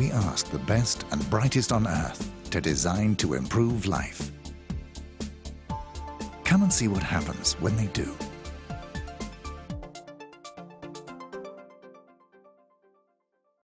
we ask the best and brightest on Earth to design to improve life. Come and see what happens when they do.